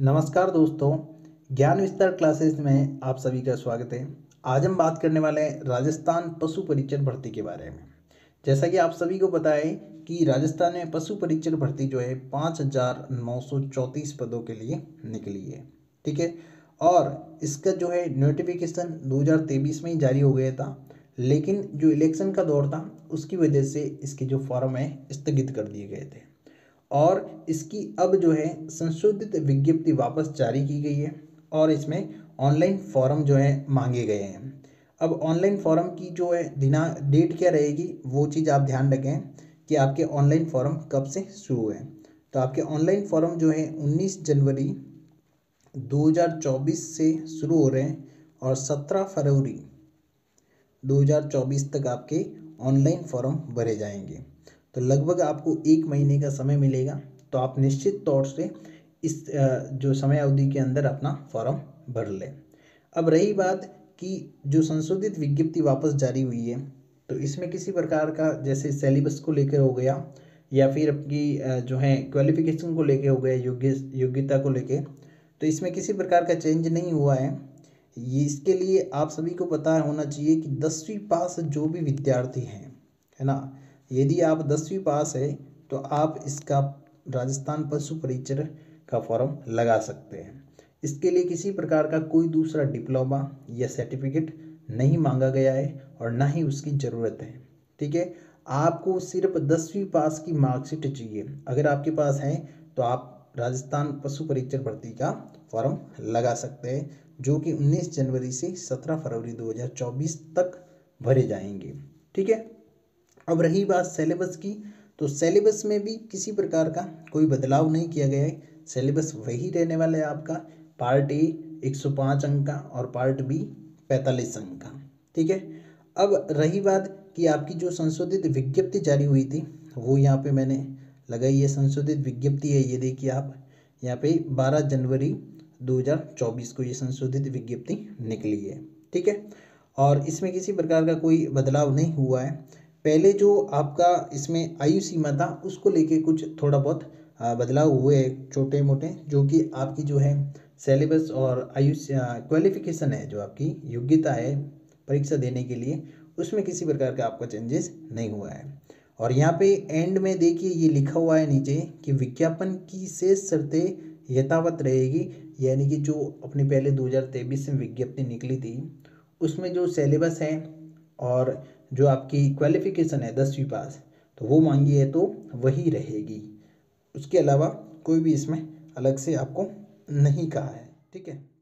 नमस्कार दोस्तों, ज्ञान विस्तार क्लासेस में आप सभी का स्वागत है। आज हम बात करने वाले हैं राजस्थान पशु परीक्षण भर्ती के बारे में। जैसा कि आप सभी को पता है कि राजस्थान में पशु परीक्षण भर्ती जो है, पाँच हज़ार नौ सौ चौंतीस पदों के लिए निकली है। ठीक है? और इसका जो है नोटिफिकेशन 2023 में ही जारी हो गया था, लेकिन जो इलेक्शन का दौर था, उसकी वजह से इसके जो फॉर्म है, स्थगित कर दिए गए थे। और इसकी अब जो है संशोधित विज्ञप्ति वापस जारी की गई है और इसमें ऑनलाइन फॉर्म जो है मांगे गए हैं। अब ऑनलाइन फॉर्म की जो है दिना, डेट क्या रहेगी, वो चीज़ आप ध्यान रखें कि आपके ऑनलाइन फॉर्म कब से शुरू है। तो आपके ऑनलाइन फॉर्म जो है 19 जनवरी 2024 से शुरू हो रहे हैं और 17 फरवरी 2024 तक आपके ऑनलाइन फॉर्म भरे जाएँगे। तो लगभग आपको एक महीने का समय मिलेगा तो आप निश्चित तौर से इस जो समय अवधि के अंदर अपना फॉर्म भर लें। अब रही बात कि जो संशोधित विज्ञप्ति वापस जारी हुई है तो इसमें किसी प्रकार का जैसे सेलिबस को लेकर हो गया, या फिर आपकी जो है क्वालिफिकेशन को लेके हो गया, योग्य, योग्यता को लेके तो इसमें किसी प्रकार का चेंज नहीं हुआ है। ये इसके लिए आप सभी को पता होना चाहिए कि दसवीं पास जो भी विद्यार्थी हैं, है ना यदि आप दसवीं पास है तो आप इसका राजस्थान पशु परीक्षण का फॉर्म लगा सकते हैं। इसके लिए किसी प्रकार का कोई दूसरा डिप्लोमा या सर्टिफिकेट नहीं मांगा गया है और ना ही उसकी ज़रूरत है, ठीक है? आपको सिर्फ़ दसवीं पास की मार्कशीट चाहिए। अगर आपके पास है तो आप राजस्थान पशु परीक्षण भर्ती का फॉर्म लगा सकते हैं, जो कि 19 जनवरी से 17 फरवरी 2024 तक भरे जाएँगे, ठीक है? अब रही बात सेलेबस की तो सेलेबस में भी किसी प्रकार का कोई बदलाव नहीं किया गया है। सेलेबस वही रहने वाला है आपका पार्ट ए एक सौ पाँच अंक का और पार्ट बी पैंतालीस अंक का, ठीक है? अब रही बात कि आपकी जो संशोधित विज्ञप्ति जारी हुई थी, वो यहाँ पे मैंने लगाई है। संशोधित विज्ञप्ति है, ये देखिए आप, यहाँ पे 12 जनवरी 2024 को ये संशोधित विज्ञप्ति निकली है, ठीक है? और इसमें किसी प्रकार का कोई बदलाव नहीं हुआ है। पहले जो आपका इसमें आयु सीमा था, उसको लेके कुछ थोड़ा बहुत बदलाव हुए छोटे मोटे, जो कि आपकी जो है सेलेबस और आयु क्वालिफिकेशन है, जो आपकी योग्यता है परीक्षा देने के लिए, उसमें किसी प्रकार का आपका चेंजेस नहीं हुआ है। और यहाँ पे एंड में देखिए, ये लिखा हुआ है नीचे कि विज्ञापन की शेष शर्तें यथावत रहेगी, यानी कि जो अपनी पहले 2023 में विज्ञप्ति निकली थी, उसमें जो सेलेबस है और जो आपकी क्वालिफिकेशन है दसवीं पास तो वो मांगी है तो वही रहेगी। उसके अलावा कोई भी इसमें अलग से आपको नहीं कहा है, ठीक है?